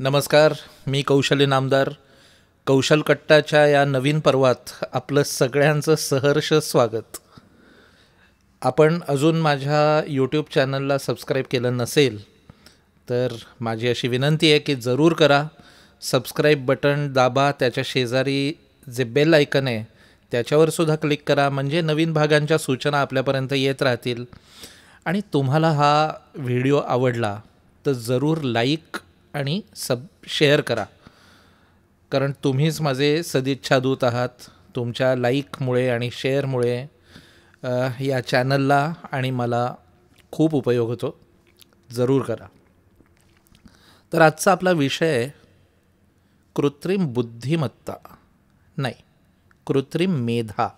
नमस्कार मी कौशल्य नामदार. कौशल कट्टाच्या या नवीन पर्वात आपलं सगळ्यांचं सहर्ष स्वागत. आपण अजून माझ्या यूट्यूब चॅनलला सबस्क्राईब केलं नसेल तर माझी अशी विनंती आहे की जरूर करा. सबस्क्राईब बटन दाबा त्याच्या शेजारी जे बेल ऐकन आहे त्याच्यावर सुद्धा क्लिक करा. म्हणजे नवीन भागांच्या सूचना आपल्यापर्यंत येत राहतील. आणि तुम्हाला हा व्हिडिओ आवडला तर जरूर लाईक आणि सब शेअर करा. कारण तुम्हीच माझे सदिच्छा दूत आहात. तुमच्या लाईकमुळे आणि शेअरमुळे या चॅनलला आणि मला खूप उपयोग होतो. जरूर करा. तर आजचा आपला विषय कृत्रिम बुद्धिमत्ता. नाही कृत्रिम मेधा.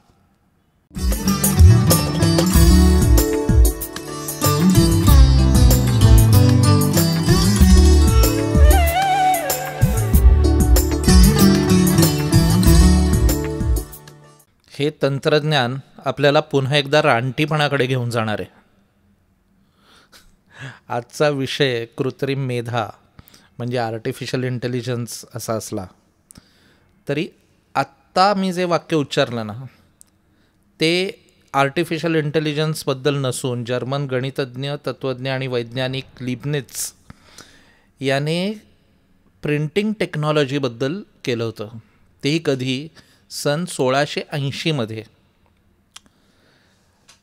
हे तंत्रज्ञान आपल्याला पुन्हा एकदा रानटीपणाकडे घेऊन जाणार आहे. आजचा विषय कृत्रिम मेधा म्हणजे आर्टिफिशियल इंटेलिजन्स असा असला. तरी आत्ता मी जे वाक्य उच्चारलं ना ते आर्टिफिशियल इंटेलिजन्सबद्दल नसून जर्मन गणितज्ञ तत्त्वज्ञ आणि वैज्ञानिक लिबनिट्स याने प्रिंटिंग टेक्नॉलॉजीबद्दल केलं होतं. तेही कधी सन सोळाशे ऐंशीमध्ये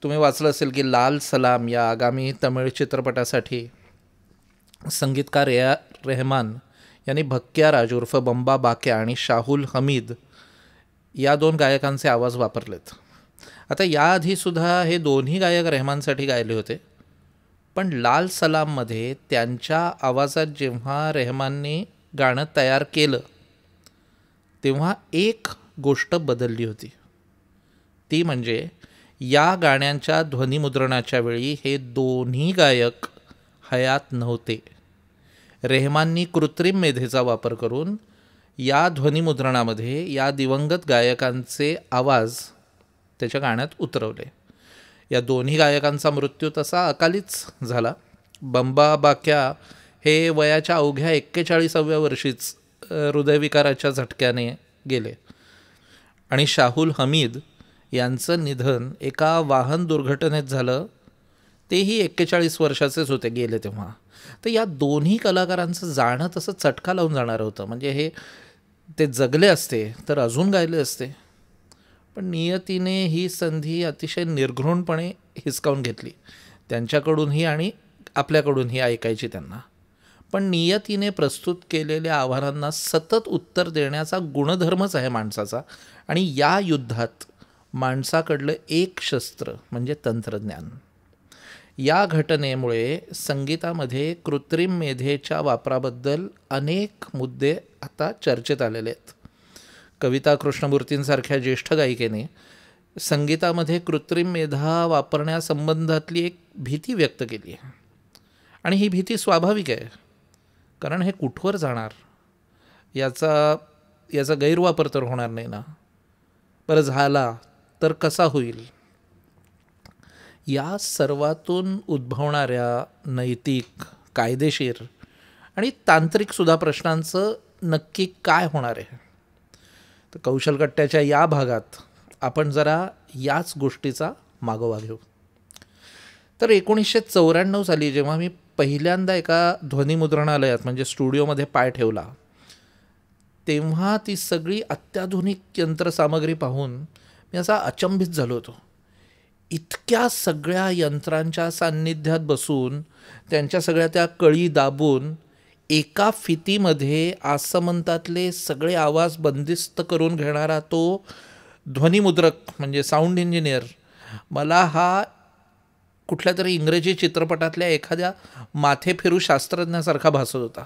तुम्ही वाचलं असेल की लाल सलाम या आगामी तमिळ चित्रपटासाठी संगीतकार ए रेहमान यांनी भक्क्या राज उर्फ बंबा बाक्या आणि शाहुल हमीद या दोन गायकांचे आवाज वापरलेत. आता याआधीसुद्धा हे दोन्ही गायक रेहमानसाठी गायले होते. पण लाल सलाममध्ये त्यांच्या आवाजात जेव्हा रेहमानने गाणं तयार केलं तेव्हा एक गोष्ट बदलली होती. ती म्हणजे या गाण्यांच्या ध्वनिमुद्रणाच्या वेळी हे दोन्ही गायक हयात नव्हते. रेहमाननी कृत्रिम मेधेचा वापर करून या ध्वनिमुद्रणामध्ये या दिवंगत गायकांचे आवाज त्याच्या गाण्यात उतरवले. या दोन्ही गायकांचा मृत्यू तसा अकालीच झाला. बंबा बाक्या हे वयाच्या अवघ्या एक्केचाळीसाव्या वर्षीच हृदयविकाराच्या झटक्याने गेले. आणि शाहुल हमीद यांचं निधन एका वाहन दुर्घटनेत झालं. तेही एक्केचाळीस वर्षाचेच होते गेले तेव्हा. तर या दोन्ही कलाकारांचं जाणं तसं चटका लावून जाणारं होतं. म्हणजे हे ते जगले असते तर अजून गायले असते. पण नियतीने ही संधी अतिशय निर्घृणपणे हिसकावून घेतली. त्यांच्याकडूनही आणि आपल्याकडूनही ऐकायची त्यांना. पण नियतीने प्रस्तुत केलेल्या आव्हानांना सतत उत्तर देण्याचा गुणधर्मच आहे माणसाचा. आणि या युद्धात माणसाकडलं एक शस्त्र म्हणजे तंत्रज्ञान. या घटनेमुळे संगीतामध्ये कृत्रिम मेधेच्या वापराबद्दल अनेक मुद्दे आता चर्चेत आलेले आहेत. कविता कृष्णमूर्तींसारख्या ज्येष्ठ गायिकेने संगीतामध्ये कृत्रिम मेधा वापरण्यासंबंधातली एक भीती व्यक्त केली आहे. आणि ही भीती स्वाभाविक आहे. कारण हे कुठवर जाणार? याचा याचा गैरवापर तर होणार नाही ना. बरं झाला तर कसा होईल? या सर्वातून उद्भवणाऱ्या नैतिक कायदेशीर आणि तांत्रिकसुद्धा प्रश्नांचं नक्की काय होणार आहे? तर कौशलकट्ट्याच्या या भागात आपण जरा याच गोष्टीचा मागोवा घेऊ. तर एकोणीसशे चौऱ्याण्णव साली जेव्हा मी पहिल्यांदा एका ध्वनिमुद्रणालयात म्हणजे स्टुडिओमध्ये पाय ठेवला तेव्हा ती सगळी अत्याधुनिक यंत्रसामग्री पाहून मी असा अचंबित झालो होतो. इतक्या सगळ्या यंत्रांच्या सान्निध्यात बसून त्यांच्या सगळ्या त्या कळी दाबून एका फितीमध्ये आसमंतातले सगळे आवाज बंदिस्त करून घेणारा तो ध्वनिमुद्रक म्हणजे साऊंड इंजिनियर मला हा कुठल्या तरी इंग्रजी चित्रपटातल्या एखाद्या माथे फिरू शास्त्रज्ञासारखा भासत होता.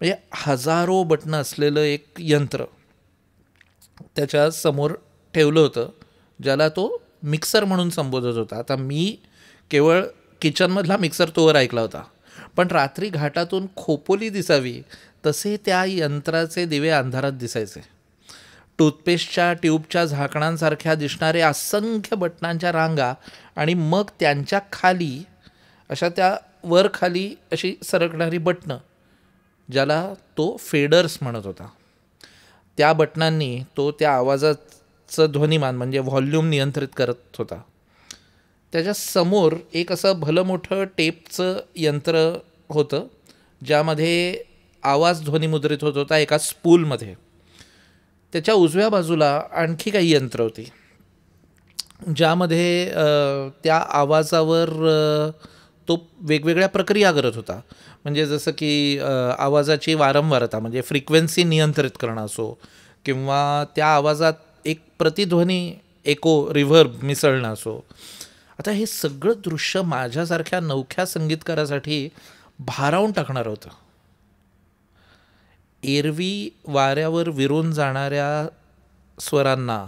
म्हणजे हजारो बटणं असलेलं एक यंत्र त्याच्यासमोर ठेवलं होतं ज्याला तो मिक्सर म्हणून संबोधत होता. आता मी केवळ किचनमधला मिक्सर तोवर ऐकला होता पण रात्री घाटातून खोपोली दिसावी तसे त्या यंत्राचे दिवे अंधारात दिसायचे. टूथपेस्टच्या ट्यूबच्या झाकणांसारख्या दिसणाऱ्या असंख्य बटनांच्या रांगा आणि मग त्यांच्या खाली अशा त्या वर खाली अशी सरकणारी बटणं ज्याला तो फेडर्स म्हणत होता. त्या बटनांनी तो त्या आवाजाचं ध्वनिमान म्हणजे व्हॉल्यूम नियंत्रित करत होता. त्याच्यासमोर एक असं भलं मोठं टेपचं यंत्र होतं ज्यामध्ये आवाज ध्वनिमुद्रित होत होता एका स्पूलमध्ये त्याच्या उजव्या बाजूला आणखी काही यंत्र होती. ज्यामध्ये त्या आवाजावर तो वेगवेगळ्या प्रक्रिया करत होता. म्हणजे जसं की आवाजाची वारंवारता म्हणजे फ्रिक्वेन्सी नियंत्रित करणं असो किंवा त्या आवाजात एक प्रतिध्वनी एको रिव्हर्ब मिसळणं असो. आता हे सगळं दृश्य माझ्यासारख्या नवख्या संगीतकारासाठी भारावून टाकणारं होतं. एरवी वाऱ्यावर विरून जाणाऱ्या स्वरांना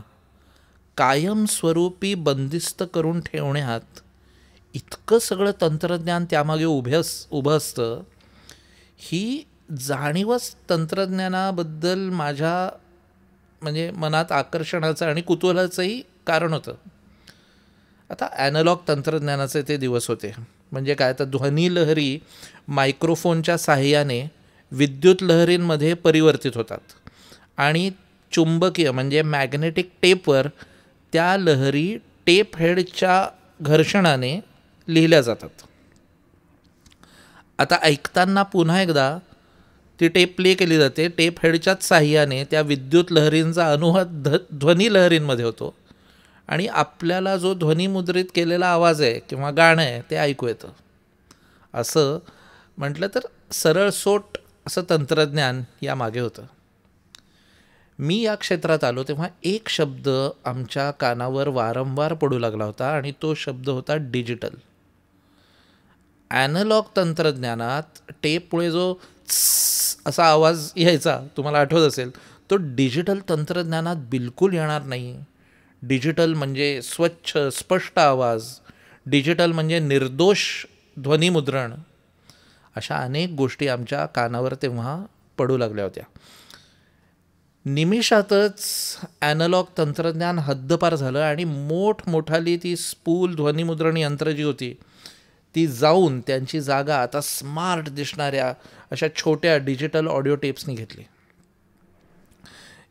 कायमस्वरूपी बंदिस्त करून ठेवण्यात इतकं सगळं तंत्रज्ञान त्यामागे उभ्यास उभं असतं. ही जाणीवच तंत्रज्ञानाबद्दल माझ्या म्हणजे मनात आकर्षणाचं आणि कुतूहलाचंही कारण होतं. आता ॲनलॉग तंत्रज्ञानाचे ते दिवस होते. म्हणजे काय? तर ध्वनिलहरी मायक्रोफोनच्या साह्याने विद्युत लहरींमध्ये परिवर्तित होतात. आणि चुंबकीय म्हणजे मॅग्नेटिक टेपवर त्या लहरी टेप हेडच्या घर्षणाने लिहिल्या जातात. आता ऐकताना पुन्हा एकदा ती टेप प्ले केली जाते. टेप हेडच्याच साह्याने त्या विद्युत लहरींचा अनुवाद ध ध्वनी लहरींमध्ये होतो. आणि आपल्याला जो ध्वनिमुद्रित केलेला आवाज आहे किंवा गाणं आहे ते ऐकू येतं. असं म्हटलं तर सरळ सोट असं तंत्रज्ञान यामागे होतं. मी या क्षेत्रात आलो तेव्हा एक शब्द आमच्या कानावर वारंवार पडू लागला होता आणि तो शब्द होता डिजिटल. ॲनलॉग तंत्रज्ञानात टेपमुळे जो असा आवाज यायचा तुम्हाला आठवत असेल तो डिजिटल तंत्रज्ञानात बिलकुल येणार नाही. डिजिटल म्हणजे स्वच्छ स्पष्ट आवाज. डिजिटल म्हणजे निर्दोष ध्वनिमुद्रण. अशा अनेक गोष्टी आमच्या कानावर तेव्हा पडू लागल्या होत्या. निमिषातच ॲनलॉग तंत्रज्ञान हद्दपार झालं आणि मोठमोठाली ती स्पूल ध्वनिमुद्रण यंत्र जी होती ती जाऊन त्यांची जागा आता स्मार्ट दिसणाऱ्या अशा छोट्या डिजिटल ऑडिओ टेप्सनी घेतली.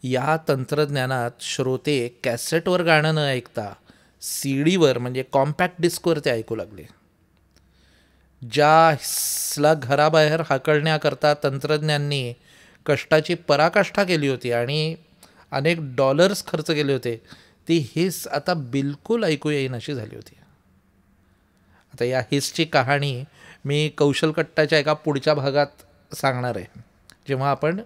या तंत्रज्ञानात श्रोते कॅसेटवर गाणं न ऐकता सी डीवर म्हणजे कॉम्पॅक्ट डिस्कवर ते ऐकू लागले. ज्या हिसला घराबाहेर हाकलण्याकरता तंत्रज्ञांनी कष्टाची पराकाष्ठा केली होती आणि अनेक डॉलर्स खर्च केले होते ती हिस आता बिलकुल ऐकू येईन अशी झाली होती. आता या हिसची कहाणी मी कौशलकट्टाच्या एका पुढच्या भागात सांगणार आहे. जेव्हा आपण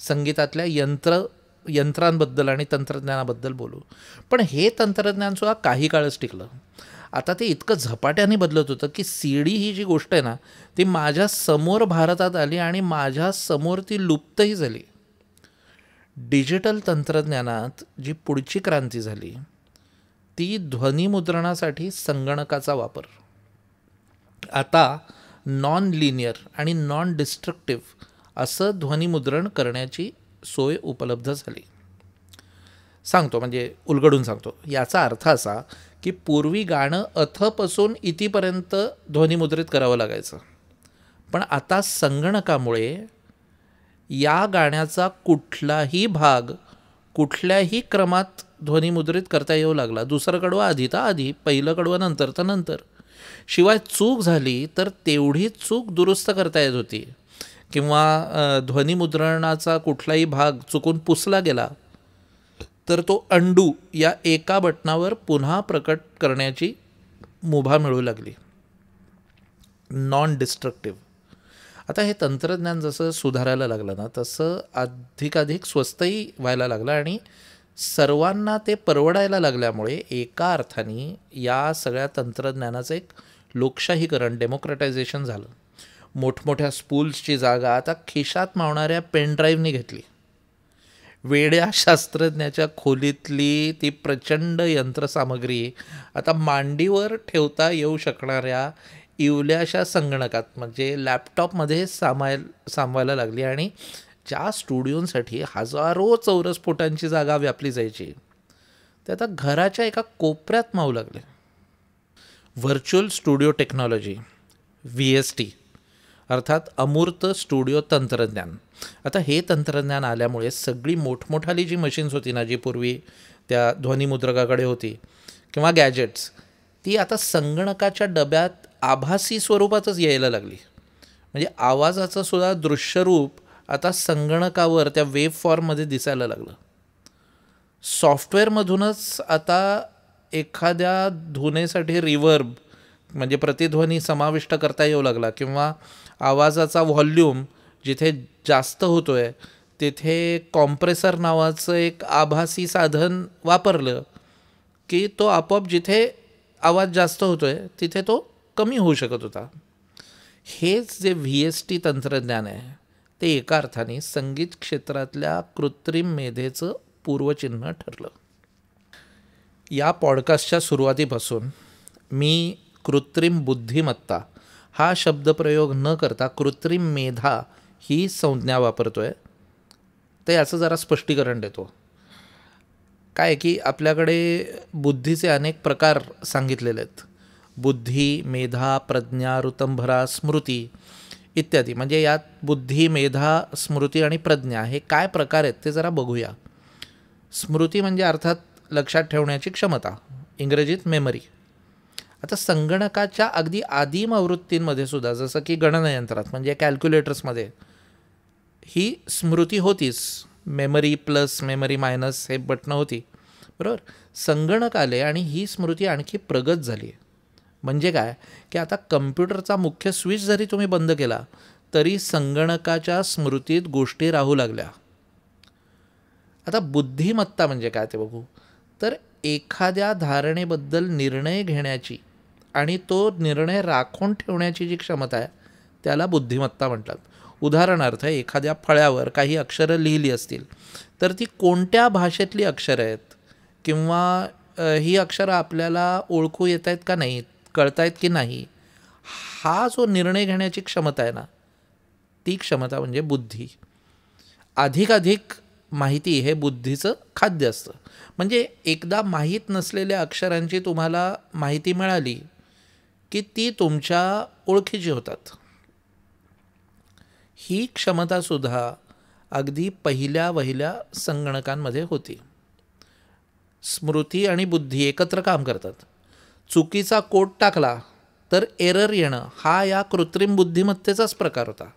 संगीतातल्या यंत्र यंत्रांबद्दल आणि तंत्रज्ञानाबद्दल बोलू. पण हे तंत्रज्ञानसुद्धा काही काळच टिकलं. आता ते इतकं झपाट्याने बदलत होतं की सी डी ही जी गोष्ट आहे ना ती माझ्यासमोर भारतात आली आणि माझ्यासमोर ती लुप्तही झाली. डिजिटल तंत्रज्ञानात जी पुढची क्रांती झाली ती ध्वनिमुद्रणासाठी संगणकाचा वापर. आता नॉन लिनियर आणि नॉन डिस्ट्रक्टिव्ह असं ध्वनिमुद्रण करण्याची सोय उपलब्ध झाली. सांगतो म्हणजे उलगडून सांगतो. याचा अर्थ असा की पूर्वी गाणं अथपासून इतीपर्यंत ध्वनिमुद्रित करावं लागायचं. पण आता संगणकामुळे या गाण्याचा कुठलाही भाग कुठल्याही क्रमात ध्वनिमुद्रित करता येऊ लागला. दुसरं कडवा आधी तर आधी पहिलं कडवं नंतर तर नंतर. शिवाय चूक झाली तर तेवढी चूक दुरुस्त करता येत होती. किंवा ध्वनिमुद्रणाचा कुठलाही भाग चुकून पुसला गेला तर तो अंडू या एका बटनावर पुन्हा प्रकट करण्याची मुभा मिळू लागली. नॉन डिस्ट्रक्टिव्ह आता हे तंत्रज्ञान जसं सुधारायला लागलं ना तसं अधिकाधिक स्वस्तही व्हायला लागलं आणि सर्वांना ते परवडायला लागल्यामुळे एका अर्थाने या सगळ्या तंत्रज्ञानाचं एक लोकशाहीकरण डेमोक्रेटायझेशन झालं. मोठमोठ्या स्पूल्सची जागा आता खिशात मावणाऱ्या पेनड्राईव्हनी घेतली. वेड्या शास्त्रज्ञाच्या खोलीतली ती प्रचंड यंत्रसामग्री आता मांडीवर ठेवता येऊ शकणाऱ्या इवल्याशा संगणकात म्हणजे लॅपटॉपमध्ये सामाय सामावायला लागली आणि ज्या स्टुडिओंसाठी हजारो चौरस फुटांची जागा व्यापली जायची ते आता घराच्या एका कोपऱ्यात मावू लागले. Virtual studio technology V S T. अर्थात अमूर्त स्टुडिओ तंत्रज्ञान. आता हे तंत्रज्ञान आल्यामुळे सगळी मोठमोठाली जी मशीन्स होती ना जी पूर्वी त्या ध्वनिमुद्रकाकडे होती किंवा गॅजेट्स ती आता संगणकाच्या डब्यात आभासी स्वरूपातच यायला लागली. म्हणजे आवाजाचं सुद्धा दृश्यरूप आता संगणकावर त्या वेब फॉर्ममध्ये दिसायला लागलं. सॉफ्टवेअरमधूनच आता एखाद्या धुनेसाठी रिवर्ब म्हणजे प्रतिध्वनी समाविष्ट करता येऊ लागला किंवा आवाजाचा व्हॉल्यूम जिथे जास्त होतो आहे तिथे कॉम्प्रेसर नावाचं एक आभासी साधन वापरलं की तो आपोआप जिथे आवाज जास्त होतो आहे तिथे तो कमी होऊ शकत होता. हेच जे व्ही एस टी तंत्रज्ञान आहे ते एका अर्थाने संगीत क्षेत्रातल्या कृत्रिम मेधेचं पूर्वचिन्ह ठरलं. या पॉडकास्टच्या सुरुवातीपासून मी कृत्रिम बुद्धिमत्ता हा शब्दप्रयोग न करता कृत्रिम मेधा ही संज्ञा वापरतो आहे तर याचं जरा स्पष्टीकरण देतो. काय की आपल्याकडे बुद्धीचे अनेक प्रकार सांगितलेले आहेत. बुद्धी मेधा प्रज्ञा ऋतंभरा स्मृती इत्यादी. म्हणजे यात बुद्धी मेधा स्मृती आणि प्रज्ञा हे काय प्रकार आहेत ते जरा बघूया. स्मृती म्हणजे अर्थात लक्षात ठेवण्याची क्षमता. इंग्रजीत मेमरी आता संगणकाच्या अगदी आदिम आवृत्तींमध्ये सुद्धा जसं की गणनयंत्रात म्हणजे कॅल्क्युलेटर्समध्ये ही स्मृती होतीच. मेमरी प्लस मेमरी मायनस हे बटणं होती. बरोबर? संगणक आले आणि ही स्मृती आणखी प्रगत झाली आहे. म्हणजे काय? की आता कम्प्युटरचा मुख्य स्विच जरी तुम्ही बंद केला तरी संगणकाच्या स्मृतीत गोष्टी राहू लागल्या. आता बुद्धिमत्ता म्हणजे काय ते बघू. तर एखाद्या धारणेबद्दल निर्णय घेण्याची आणि तो निर्णय राखून ठेवण्याची जी क्षमता आहे त्याला बुद्धिमत्ता म्हणतात. उदाहरणार्थ एखाद्या फळ्यावर काही अक्षरं लिहिली असतील तर ती कोणत्या भाषेतली अक्षरं आहेत? किंवा ही अक्षरं आपल्याला ओळखू येत आहेत का नाहीत कळतायत की नाही? हा जो निर्णय घेण्याची क्षमता आहे ना ती क्षमता म्हणजे बुद्धी. अधिकाधिक माहिती हे बुद्धीचं खाद्य असतं. म्हणजे एकदा माहीत नसलेल्या अक्षरांची तुम्हाला माहिती मिळाली की ती तुमच्या ओळखीची होतात. ही क्षमतासुद्धा अगदी पहिल्या वहिल्या संगणकांमध्ये होती. स्मृती आणि बुद्धी एकत्र काम करतात. चुकीचा कोट टाकला तर एरर येणं हा या कृत्रिम बुद्धिमत्तेचाच प्रकार होता.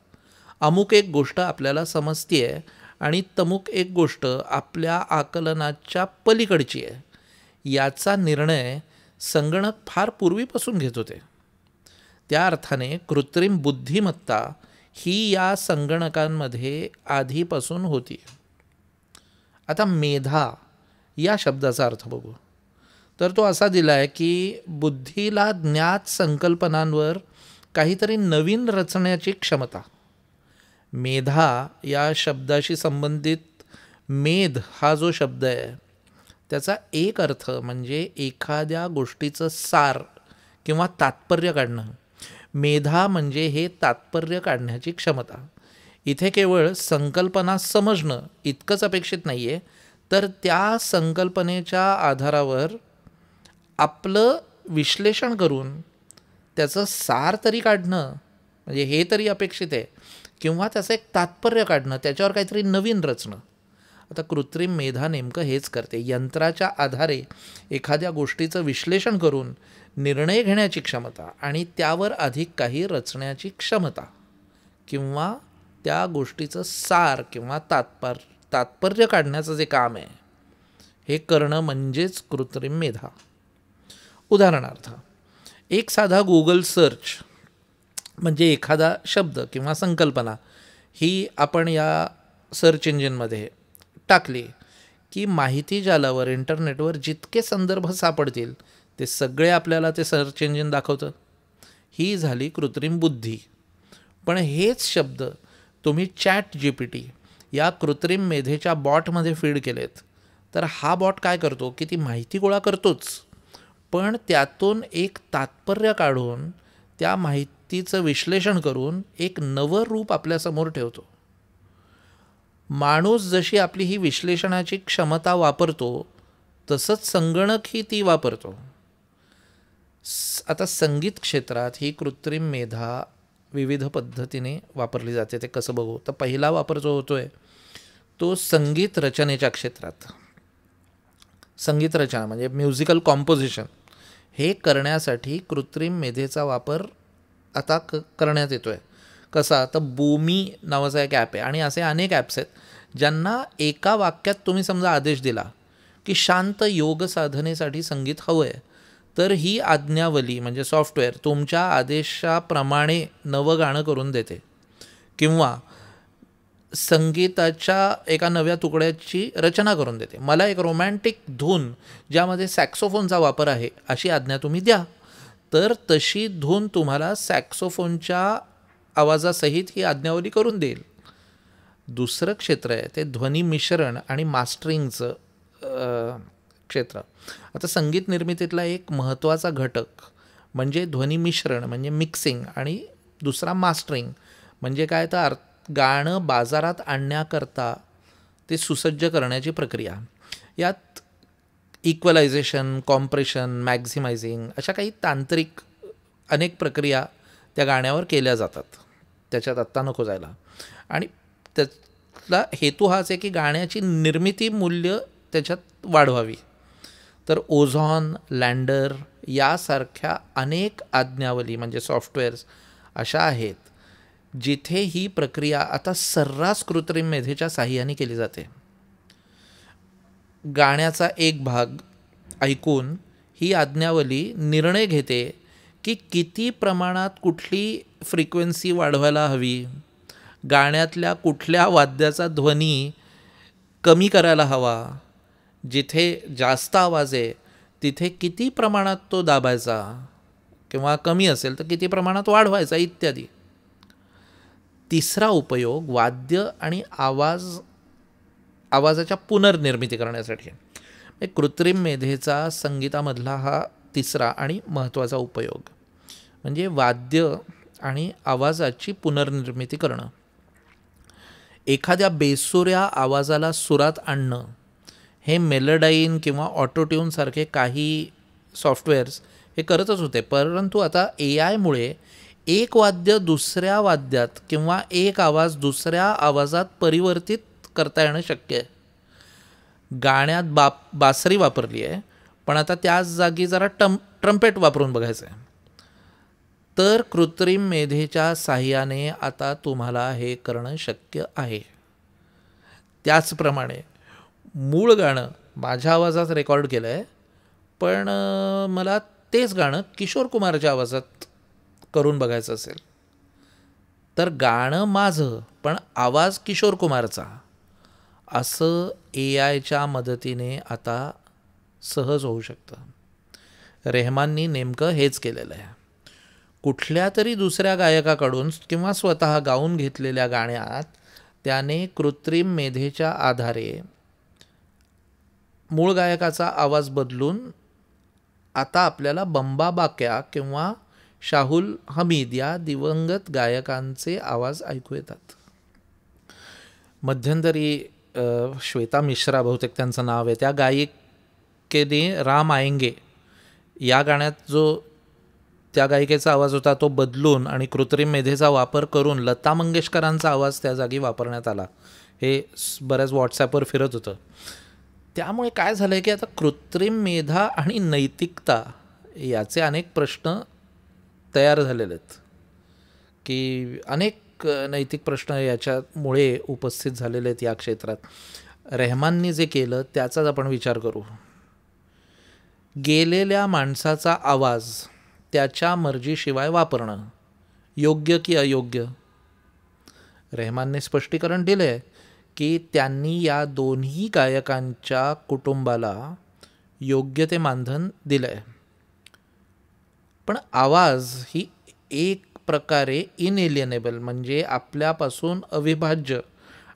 अमुक एक गोष्ट आपल्याला समजती आहे आणि तमुक एक गोष्ट आपल्या आकलनाच्या पलीकडची आहे याचा निर्णय संगणक फार पूर्वीपासून घेत होते. त्या अर्थाने कृत्रिम बुद्धिमत्ता ही या संगणकांमध्ये आधीपासून होती. आता मेधा या शब्दाचा अर्थ बघू. तर तो असा दिला आहे की बुद्धीला ज्ञात संकल्पनांवर काहीतरी नवीन रचण्याची क्षमता. मेधा या शब्दाशी संबंधित मेध हा जो शब्द आहे त्याचा एक अर्थ म्हणजे एखाद्या गोष्टीचं सार किंवा तात्पर्य काढणं. मेधा म्हणजे हे तात्पर्य काढण्याची क्षमता. इथे केवळ संकल्पना समजणं इतकंच अपेक्षित नाही आहे तर त्या संकल्पनेच्या आधारावर आपलं विश्लेषण करून त्याचं सार तरी काढणं म्हणजे हे तरी अपेक्षित आहे किंवा त्याचं एक तात्पर्य काढणं त्याच्यावर काहीतरी नवीन रचणं. आता कृत्रिम मेधा नेमकं हेच करते. यंत्राच्या आधारे एखाद्या गोष्टीचं विश्लेषण करून निर्णय घेण्याची क्षमता आणि त्यावर अधिक काही रचण्याची क्षमता किंवा त्या गोष्टीचं सार किंवा तात्पर तात्पर्य काढण्याचं जे काम आहे हे करणं म्हणजेच कृत्रिम मेधा. उदाहरणार्थ एक साधा गुगल सर्च म्हणजे एखादा शब्द किंवा संकल्पना ही आपण या सर्च इंजिनमध्ये टाकली की माहिती जालावर इंटरनेटवर जितके संदर्भ सापडतील ते सगळे आपल्याला ते सर्च इंजिन दाखवतं. ही झाली कृत्रिम बुद्धी. पण हेच शब्द तुम्ही चॅट जी पी टी या कृत्रिम मेधेच्या बॉटमध्ये फीड केलेत. तर हा बॉट काय करतो? की ती माहिती गोळा करतोच. पण त्यातून एक तात्पर्य काढून त्या माहितीचं विश्लेषण करून एक नवं रूप आपल्यासमोर ठेवतो. माणूस जशी आपली ही विश्लेषणाची क्षमता वापरतो तसंच संगणक ही ती वापरतो. आता संगीत क्षेत्रात ही कृत्रिम मेधा विविध पद्धतीने वापरली जाते ते कसं बघू? तर पहिला वापर जो होतो आहे तो संगीत रचनेच्या क्षेत्रात. संगीत रचना म्हणजे म्युझिकल कॉम्पोजिशन हे करण्यासाठी कृत्रिम मेधेचा वापर आता क करण्यात येतो आहे कसा? तर बोमी नावाचा एक ॲप आहे आणि असे अनेक ॲप्स आहेत ज्यांना एका वाक्यात तुम्ही समजा आदेश दिला की शांत योग साधनेसाठी संगीत हवं आहे तर ही आज्ञावली म्हणजे सॉफ्टवेअर तुमच्या आदेशाप्रमाणे नवं गाणं करून देते. किंवा संगीताच्या एका नव्या तुकड्याची रचना करून देते. मला एक रोमॅन्टिक धून ज्यामध्ये सॅक्सोफोनचा वापर आहे अशी आज्ञा तुम्ही द्या. तर तशी धून तुम्हाला सॅक्सोफोनच्या आवाजासहित ही आज्ञावली करून देईल. दुसरं क्षेत्र आहे ते ध्वनी मिश्रण आणि मास्टरिंगचं क्षेत्र. आता संगीत निर्मितीतला एक महत्त्वाचा घटक म्हणजे ध्वनी मिश्रण म्हणजे मिक्सिंग आणि दुसरा मास्टरिंग. म्हणजे काय तर अर् गाणं बाजारात आणण्याकरता ते सुसज्ज करण्याची प्रक्रिया. यात इक्वलायझेशन कॉम्प्रेशन मॅक्झिमायझिंग अशा काही तांत्रिक अनेक प्रक्रिया त्या गाण्यावर केल्या जातात. त्याच्यात आत्ता नको जायला. आणि त्यातला हेतू हाच आहे की गाण्याची निर्मिती मूल्य त्याच्यात वाढवावी. तर ओझॉन लँडर यासारख्या अनेक आज्ञावली म्हणजे सॉफ्टवेअर्स अशा आहेत जिथे ही प्रक्रिया आता सर्रास कृत्रिम मेधेच्या साह्याने केली जाते. गाण्याचा एक भाग ऐकून ही आज्ञावली निर्णय घेते की किती प्रमाणात कुठली फ्रिक्वेन्सी वाढवायला हवी? गाण्यातल्या कुठल्या वाद्याचा ध्वनी कमी करायला हवा? जिथे जास्त आवाज आहे तिथे किती प्रमाणात तो दाबायचा? किंवा कमी असेल तर किती प्रमाणात वाढवायचा? इत्यादी. तिसरा उपयोग वाद्य आणि आवाज आवाजाच्या पुनर्निर्मिती करण्यासाठी. म्हणजे कृत्रिम मेधेचा संगीतामधला हा तिसरा आणि महत्त्वाचा उपयोग. म्हणजे वाद्य आणि आवाजाची पुनर्निर्मिती करणं. एखाद्या बेसुऱ्या आवाजाला सुरात आणणं हे मेलडाईन किंवा ऑटोट्यूनसारखे काही सॉफ्टवेअर्स हे करतच होते. परंतु आता ए आयमुळे एक वाद्य दुसऱ्या वाद्यात किंवा एक आवाज दुसऱ्या आवाजात परिवर्तित करता येणं शक्य आहे. गाण्यात बाप बासरी वापरली आहे पण आता त्याच जागी जरा टम ट्रम्पेट वापरून बघायचं आहे तर कृत्रिम मेधेच्या साह्याने आता तुम्हाला हे करणं शक्य आहे. त्याचप्रमाणे मूळ गाणं माझ्या आवाजात रेकॉर्ड केलं आहे पण मला तेच गाणं किशोर कुमारच्या आवाजात करून बघायचं असेल. तर गाणं माझं पण आवाज किशोर कुमारचा. असं ए आयच्या मदतीने आता सहज होऊ शकतं. रेहमाननी नेमकं हेच केलेलं आहे. कुठल्या तरी दुसऱ्या गायकाकडून किंवा स्वतः गाऊन घेतलेल्या गाण्यात त्याने कृत्रिम मेधेच्या आधारे मूळ गायकाचा आवाज बदलून आता आपल्याला बंबा बाक्या किंवा शाहुल हमीद या दिवंगत गायकांचे आवाज ऐकू येतात. मध्यंतरी श्वेता मिश्रा बहुतेक त्यांचं नाव आहे. त्या गायिकेने राम आयंगे या गाण्यात जो त्या गायिकेचा आवाज होता तो बदलून आणि कृत्रिम मेधेचा वापर करून लता मंगेशकरांचा आवाज त्या जागी वापरण्यात आला. हे बऱ्याच व्हॉट्सॲपवर फिरत होतं. त्यामुळे काय झालं आहे की आता कृत्रिम मेधा आणि नैतिकता याचे अनेक प्रश्न तयार झालेले आहेत. की अनेक नैतिक प्रश्न याच्यामुळे उपस्थित झालेले आहेत या क्षेत्रात. रेहमाननी जे केलं त्याचाच आपण विचार करू. गेलेल्या माणसाचा आवाज त्याच्या मर्जीशिवाय वापरणं. योग्य की अयोग्य? रेहमानने स्पष्टीकरण दिलं आहे की त्यांनी या दोन्ही गायकांच्या कुटुंबाला योग्य ते मानधन दिलं आहे पण आवाज ही एक प्रकारे इनएलियनेबल म्हणजे आपल्यापासून अविभाज्य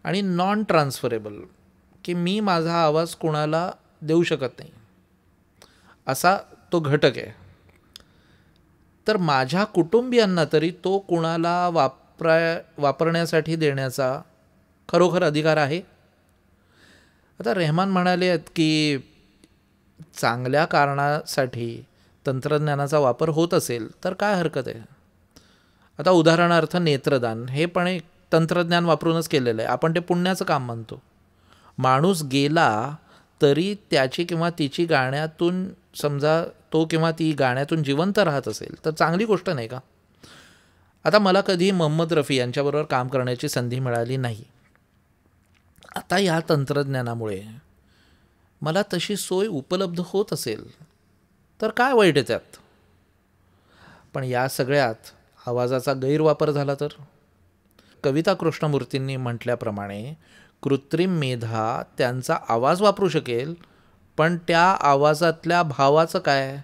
आणि नॉन ट्रान्सफरेबल की मी माझा आवाज कोणाला देऊ शकत नाही. असा तो घटक आहे. तर माझ्या कुटुंबियांना तरी तो कुणाला वापरा वापरण्यासाठी देण्याचा खरोखर अधिकार आहे? आता रेहमान म्हणाले आहेत की चांगल्या कारणासाठी तंत्रज्ञानाचा वापर होत असेल तर काय हरकत आहे? आता उदाहरणार्थ नेत्रदान हे पण एक तंत्रज्ञान वापरूनच केलेलं आहे. आपण ते पुण्याचं काम मानतो माणूस गेला तरी त्याची किंवा तिची गाण्यातून समजा तो किंवा ती गाण्यातून जिवंत राहत असेल तर चांगली गोष्ट नाही का? आता मला कधी मोहम्मद रफी यांच्याबरोबर काम करण्याची संधी मिळाली नाही. आता या तंत्रज्ञानामुळे मला तशी सोय उपलब्ध होत असेल तर काय वाईट आहे त्यात? पण या सगळ्यात आवाजाचा गैरवापर झाला तर? कविता कृष्णमूर्तींनी म्हटल्याप्रमाणे कृत्रिम मेधा त्यांचा आवाज वापरू शकेल पण त्या आवाजातल्या भावाचं काय?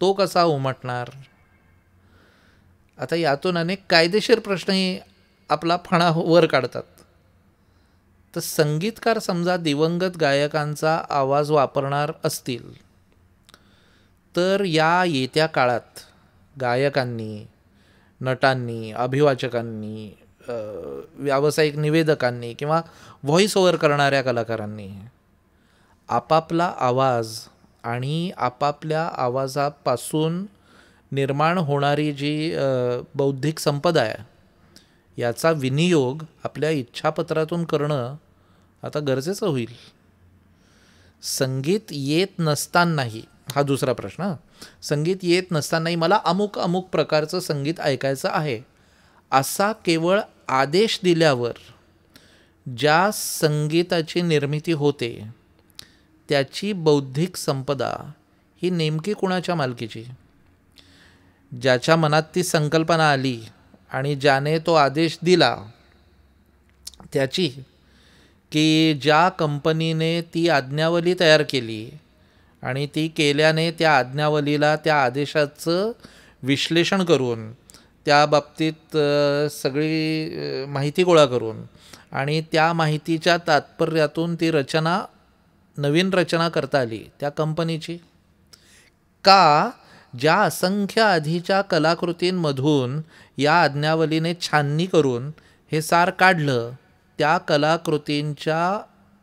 तो कसा उमटणार? आता यातून अनेक कायदेशीर प्रश्नही आपला फणा वर काढतात. तर संगीतकार समजा दिवंगत गायकांचा आवाज वापरणार असतील तर या येत्या काळात गायकांनी नटांनी अभिवाचकांनी व्यावसायिक निवेदकांनी किंवा व्हॉइस ओव्हर करणाऱ्या कलाकारांनी आपापला आवाज आणि आपापल्या आवाजापासून निर्माण होणारी जी बौद्धिक संपदा आहे याचा विनियोग आपल्या इच्छापत्रातून करणं आता गरजेचं होईल. संगीत येत नसतानाही हा दुसरा प्रश्न संगीत येत नसतानाही मला अमुक अमुक प्रकारचं संगीत ऐकायचं आहे. असा केवळ आदेश दिल्यावर ज्या संगीताची निर्मिती होते त्याची बौद्धिक संपदा ही नेमकी कुणाच्या मालकीची? ज्याच्या मनात ती संकल्पना आली आणि ज्याने तो आदेश दिला त्याची की ज्या कंपनीने ती आज्ञावली तयार केली आणि ती केल्याने त्या आज्ञावलीला त्या आदेशाचं विश्लेषण करून त्या बाबतीत सगळी माहिती गोळा करून आणि त्या माहितीच्या तात्पर्यातून ती रचना नवीन रचना करता आली त्या कंपनीची? का ज्या असंख्य आधीच्या कलाकृतींमधून या आज्ञावलीने छाननी करून हे सार काढलं त्या कलाकृतींच्या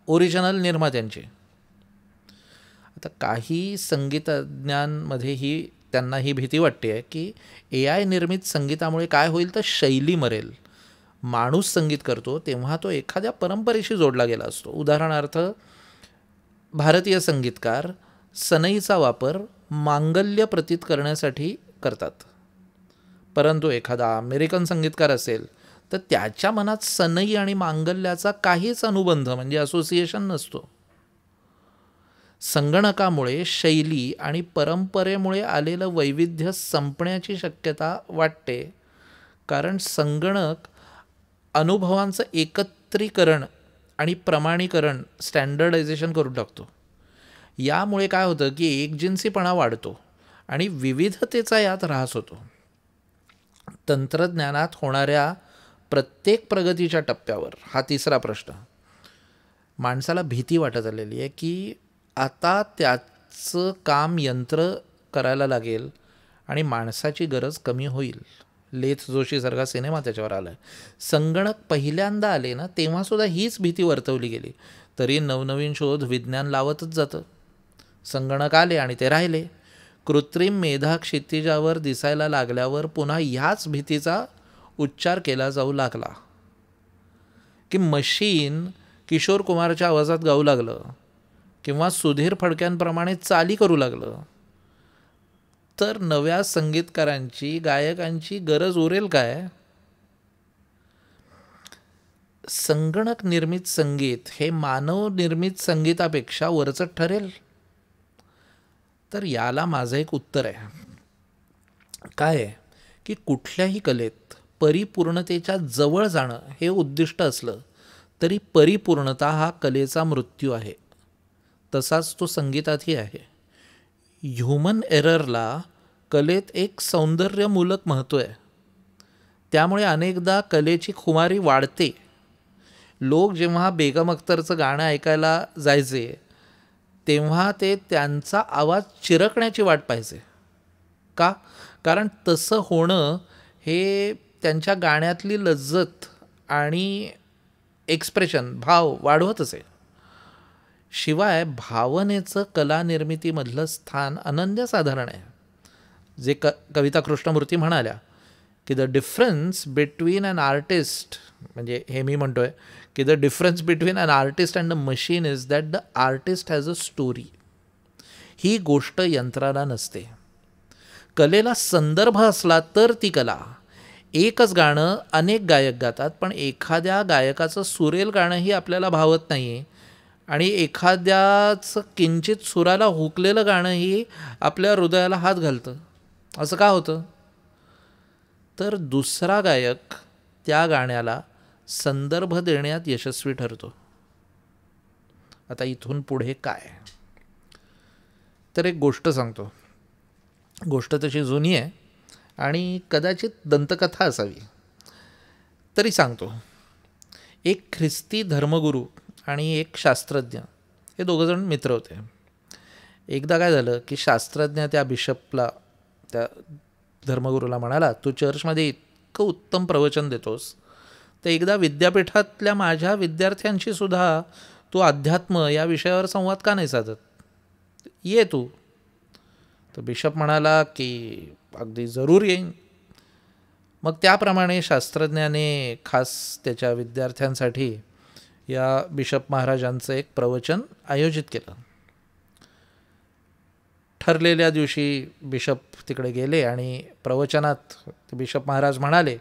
ओरिजिनल निर्मात्यांची? आता काही संगीतज्ञांमध्ये ही त्यांना ही भीती वाटते आहे की ए आय निर्मित संगीतामुळे काय होईल तर शैली मरेल. माणूस संगीत करतो तेव्हा तो एखाद्या परंपरेशी जोडला गेला असतो. उदाहरणार्थ भारतीय संगीतकार सनईचा वापर मांगल्य प्रतीत करण्यासाठी करतात. परंतु एखादा अमेरिकन संगीतकार असेल तर त्याच्या मनात सनई आणि मांगल्याचा काहीच अनुबंध म्हणजे असोसिएशन नसतो. संगणकामुळे शैली आणि परंपरेमुळे आलेलं वैविध्य संपण्याची शक्यता वाटते. कारण संगणक अनुभवांचं एकत्रीकरण आणि प्रमाणीकरण स्टँडर्डायझेशन करून टाकतो. यामुळे काय होतं की एकजिन्सीपणा वाढतो आणि विविधतेचा यात ऱ्हास होतो. तंत्रज्ञानात होणाऱ्या प्रत्येक प्रगतीच्या टप्प्यावर हा तिसरा प्रश्न. माणसाला भीती वाटत आलेली आहे की आता त्याचं काम यंत्र करायला लागेल आणि माणसाची गरज कमी होईल. लेथ जोशीसारखा सिनेमा त्याच्यावर आला आहे संगणक पहिल्यांदा आले ना तेव्हासुद्धा हीच भीती वर्तवली गेली. तरी नवनवीन शोध विज्ञान लावतच जातं. संगणक आले आणि ते राहिले. कृत्रिम मेधा क्षितिजावर दिसायला लागल्यावर पुन्हा ह्याच भीतीचा उच्चार केला जाऊ लागला. की मशीन किशोर कुमारच्या आवाजात गाऊ लागलं. किंवा सुधीर फडक्यांप्रमाणे चाली करू लागलं. तर नव्या संगीतकारांची गायकांची गरज उरेल काय? संगणक निर्मित संगीत हे मानव निर्मित संगीतापेक्षा वरचट ठरेल. तर याला माझं एक उत्तर आहे. काय आहे? की कुठल्याही कलेत परिपूर्णतेच्या जवळ जाणं हे उद्दिष्ट असलं तरी परिपूर्णता हा कलेचा मृत्यू आहे. तसाच तो संगीतातही आहे. ह्युमन एररला कलेत एक सौंदर्यमूलक महत्त्व आहे. त्यामुळे अनेकदा कलेची खुमारी वाढते. लोक जेव्हा बेगम अख्तरचं गाणं ऐकायला जायचे तेव्हा ते त्यांचा आवाज चिरकण्याची वाट पाहिजे का? कारण तसं होणं हे त्यांच्या गाण्यातली लज्जत आणि एक्सप्रेशन भाव वाढवत असे शिवाय भावनेचं कलानिर्मितीमधलं स्थान अनन्यसाधारण आहे. जे क कविता कृष्णमूर्ती म्हणाल्या की the difference between an artist म्हणजे हे मी म्हणतो आहे की the difference between an artist and the machine is that the artist has a story ही गोष्ट यंत्राला नसते. कलेला संदर्भ असला तर ती कला. एकच गाणं अनेक गायक गातात पण एखाद्या गायकाचं सुरेल गाणंही आपल्याला भावत नाही आहे आणि एखाद्याचं किंचित सुराला हुकलेलं गाणंही आपल्या हृदयाला हात घालतं. असं का होतं? तर दुसरा गायक त्या गाण्याला संदर्भ देण्यात यशस्वी ठरतो. आता इथून पुढे काय? तर एक गोष्ट सांगतो. गोष्ट तशी जुनी आहे आणि कदाचित दंतकथा असावी. तरी सांगतो. एक ख्रिस्ती धर्मगुरू आणि एक शास्त्रज्ञ. हे दोघंजण मित्र होते. एकदा काय झालं की शास्त्रज्ञ त्या बिशपला त्या धर्मगुरूला म्हणाला तू चर्चमध्ये इतकं उत्तम प्रवचन देतोस. तर एकदा विद्यापीठातल्या माझ्या विद्यार्थ्यांशी सुद्धा तू अध्यात्म या विषयावर संवाद का नाही साधत? ये तू. तर बिशप म्हणाला की अगदी जरूर येईन. मग त्याप्रमाणे शास्त्रज्ञाने खास त्याच्या विद्यार्थ्यांसाठी या बिशप महाराजांचं एक प्रवचन आयोजित केलं. ठरलेल्या दिवशी बिशप तिकडे गेले आणि प्रवचनात बिशप महाराज म्हणाले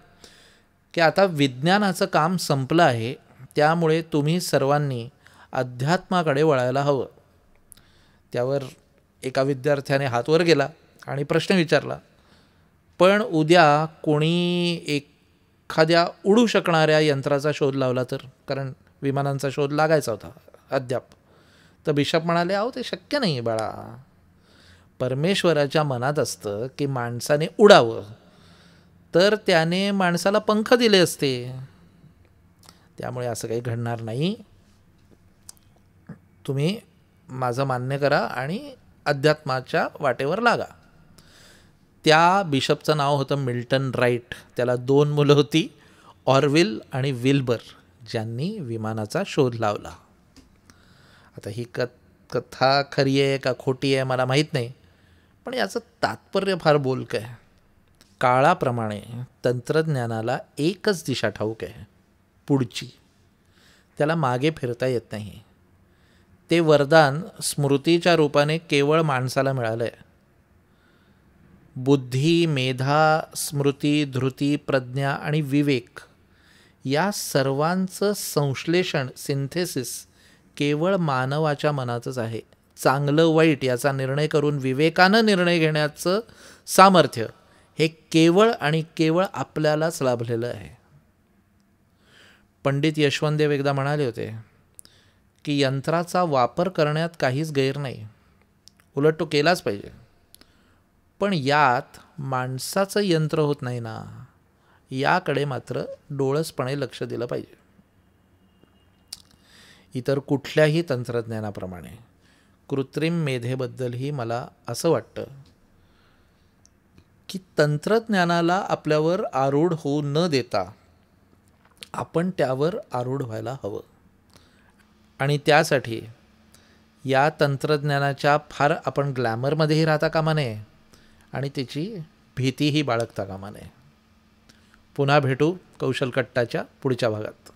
की आता विज्ञानाचं काम संपलं आहे त्यामुळे तुम्ही सर्वांनी अध्यात्माकडे वळायला हवं. त्यावर एका विद्यार्थ्याने हातवर गेला आणि प्रश्न विचारला पण उद्या कोणी एखाद्या उडू शकणाऱ्या यंत्राचा शोध लावला तर? कारण विमानांचा शोध लागायचा होता अद्याप. तर बिशप म्हणाले अहो ते शक्य नाही आहे बाळा. परमेश्वराच्या मनात असतं की माणसाने उडावं. तर त्याने माणसाला पंख दिले असते. त्यामुळे असं काही घडणार नाही. तुम्ही माझं मान्य करा आणि अध्यात्माच्या वाटेवर लागा. त्या बिशपचं नाव होतं मिल्टन राईट. त्याला दोन मुलं होती ऑरविल आणि विल्बर. ज्यांनी विमानाचा शोध लावला. आता ही क कथा खरी आहे का खोटी आहे मला माहीत नाही पण याचं तात्पर्य फार बोलकं आहे. काळाप्रमाणे तंत्रज्ञानाला एकच दिशा ठाऊक आहे पुढची. त्याला मागे फिरता येत नाही. ते वरदान स्मृतीच्या रूपाने केवळ माणसाला मिळालं आहे बुद्धी मेधा स्मृती धृती प्रज्ञा आणि विवेक या सर्वांचं संश्लेषण सिंथेसिस केवळ मानवाच्या मनातच आहे. चांगलं वाईट याचा निर्णय करून विवेकानं निर्णय घेण्याचं सामर्थ्य हे केवळ आणि केवळ आपल्यालाच लाभलेलं आहे. पंडित यशवंतदेव एकदा म्हणाले होते की यंत्राचा वापर करण्यात काहीच गैर नाही. उलट तो केलाच पाहिजे. पण यात माणसाचं यंत्र होत नाही ना. याकडे मात्र डोळसपणे लक्ष दिलं पाहिजे. इतर कुठल्याही तंत्रज्ञानाप्रमाणे कृत्रिम मेधेबद्दलही मला असं वाटतं की तंत्रज्ञानाला आपल्यावर आरूढ होऊ न देता आपण त्यावर आरूढ व्हायला हवं. आणि त्यासाठी या तंत्रज्ञानाच्या फार आपण ग्लॅमरमध्येही राहता कामा नये आणि त्याची भीतीही बाळगता कामा नये. पुन्हा भेटू कौशल कट्टाच्या पुढच्या भागात.